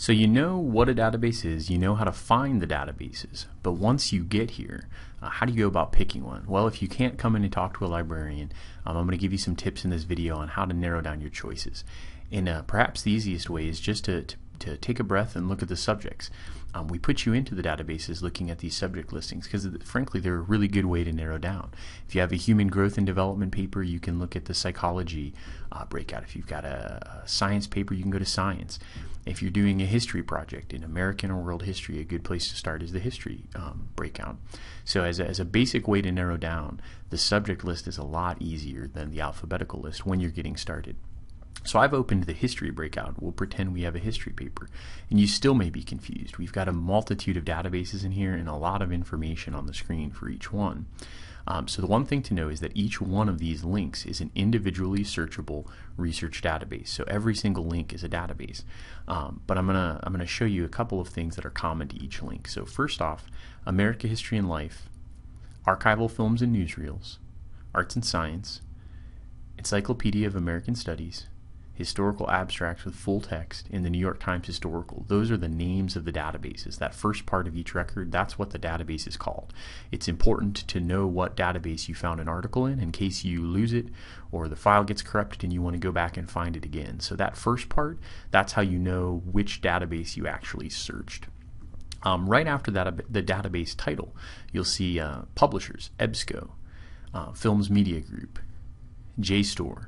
So you know what a database is, you know how to find the databases, but once you get here, uh, how do you go about picking one? Well, if you can't come in and talk to a librarian, um, I'm going to give you some tips in this video on how to narrow down your choices. And uh, perhaps the easiest way is just to, to, to, take a breath and look at the subjects. Um, we put you into the databases looking at these subject listings because, frankly, they're a really good way to narrow down. If you have a human growth and development paper, you can look at the psychology uh, breakout. If you've got a, a science paper, you can go to science. If you're doing a history project in American or world history, a good place to start is the history um, breakout. So, as a, as a basic way to narrow down, the subject list is a lot easier than the alphabetical list when you're getting started. So I've opened the history breakout. We'll pretend we have a history paper. And you still may be confused. We've got a multitude of databases in here and a lot of information on the screen for each one. Um, so the one thing to know is that each one of these links is an individually searchable research database. So every single link is a database. Um, but I'm gonna I'm gonna show you a couple of things that are common to each link. So first off, America History and Life, archival films and newsreels, arts and science, Encyclopedia of American Studies, historical abstracts with full text in the New York Times Historical. Those are the names of the databases. That first part of each record, that's what the database is called. It's important to know what database you found an article in in case you lose it or the file gets corrupted and you want to go back and find it again. So that first part, that's how you know which database you actually searched. Um, right after that, the database title, you'll see uh, publishers, EBSCO, uh, Films Media Group, JSTOR,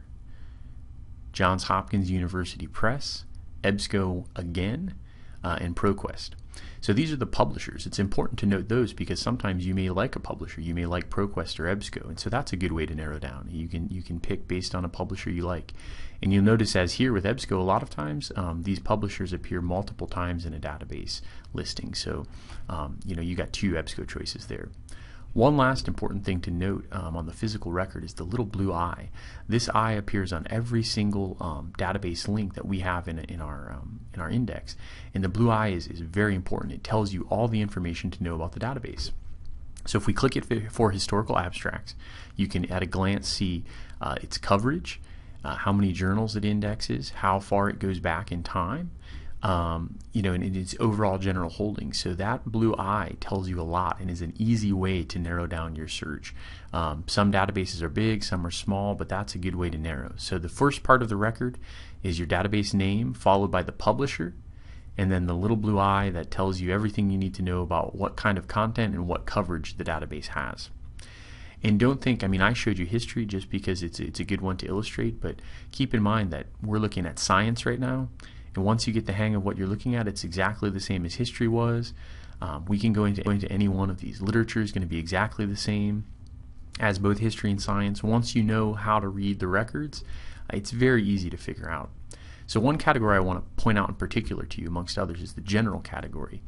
Johns Hopkins University Press, EBSCO again, uh, and ProQuest. So these are the publishers. It's important to note those because sometimes you may like a publisher, you may like ProQuest or EBSCO, and so that's a good way to narrow down. You can you can pick based on a publisher you like, and you'll notice as here with EBSCO, a lot of times um, these publishers appear multiple times in a database listing. So um, you know you got two EBSCO choices there. One last important thing to note um, on the physical record is the little blue eye. This eye appears on every single um, database link that we have in, in, our, um, in our index. And the blue eye is, is very important. It tells you all the information to know about the database. So if we click it for historical abstracts, you can at a glance see uh, its coverage, uh, how many journals it indexes, how far it goes back in time, um, you know, in its overall general holdings. So that blue eye tells you a lot and is an easy way to narrow down your search. Um, some databases are big, some are small, but that's a good way to narrow. So the first part of the record is your database name, followed by the publisher, and then the little blue eye that tells you everything you need to know about what kind of content and what coverage the database has. And don't think, I mean, I showed you history just because it's, it's a good one to illustrate, but keep in mind that we're looking at science right now and once you get the hang of what you're looking at, it's exactly the same as history was. Um, we can go into, into any one of these. Literature is going to be exactly the same as both history and science. Once you know how to read the records, it's very easy to figure out. So, one category I want to point out in particular to you, amongst others, is the general category.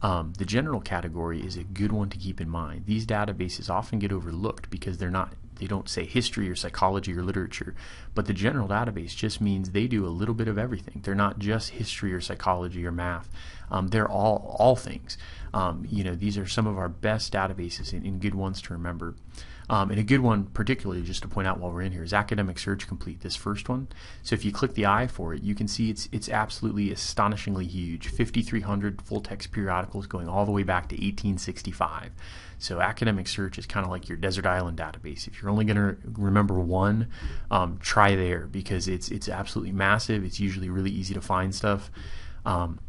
Um, the general category is a good one to keep in mind. These databases often get overlooked because they're not they don't say history or psychology or literature, but the general database just means they do a little bit of everything. They're not just history or psychology or math. Um, they're all all things. Um, you know, these are some of our best databases and, and good ones to remember. Um, and a good one, particularly just to point out while we're in here, is Academic Search Complete, this first one. So if you click the eye for it, you can see it's, it's absolutely astonishingly huge 5,300 full text periodicals going all the way back to 1865. So Academic Search is kind of like your desert island database. If you're only going to remember one, um, try there because it's, it's absolutely massive. It's usually really easy to find stuff. Um,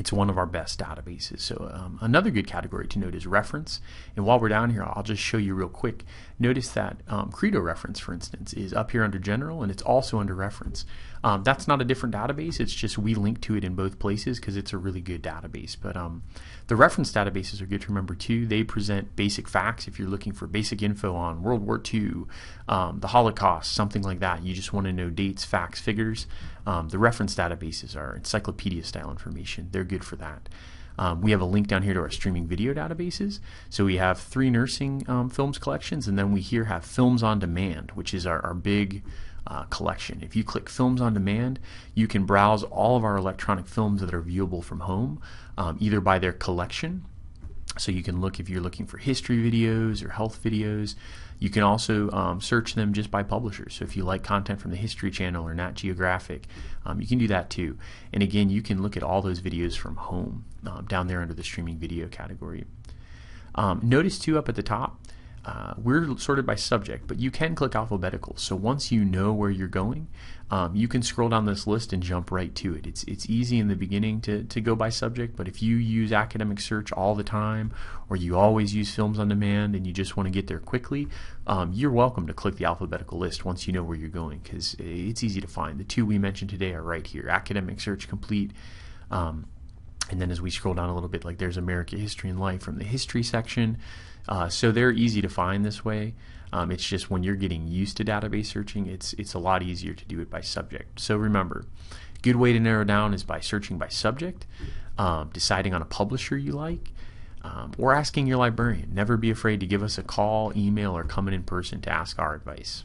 it's one of our best databases. So um, another good category to note is reference. And while we're down here, I'll just show you real quick. Notice that um, Credo reference, for instance, is up here under general and it's also under reference. Um, that's not a different database. It's just we link to it in both places because it's a really good database. But um, the reference databases are good to remember too. They present basic facts if you're looking for basic info on World War II, um, the Holocaust, something like that. You just want to know dates, facts, figures. Um, the reference databases are encyclopedia style information. They're good for that. Um, we have a link down here to our streaming video databases. So we have three nursing um, films collections, and then we here have Films on Demand, which is our, our big uh, collection. If you click Films on Demand, you can browse all of our electronic films that are viewable from home, um, either by their collection So you can look if you're looking for history videos or health videos. You can also um, search them just by publisher. So if you like content from the History Channel or Nat Geographic, um, you can do that too. And again, you can look at all those videos from home um, down there under the streaming video category. Um, notice too up at the top, uh, we're sorted by subject, but you can click alphabetical. So once you know where you're going, um, you can scroll down this list and jump right to it. It's it's easy in the beginning to, to go by subject, but if you use academic search all the time, or you always use films on demand and you just want to get there quickly, um, you're welcome to click the alphabetical list once you know where you're going because it's easy to find. The two we mentioned today are right here: academic search complete. Um, and then as we scroll down a little bit, like there's America History and Life from the history section. Uh, so they're easy to find this way. Um, it's just when you're getting used to database searching, it's it's a lot easier to do it by subject. So remember, good way to narrow down is by searching by subject, um, deciding on a publisher you like, um, or asking your librarian. Never be afraid to give us a call, email, or come in in person to ask our advice.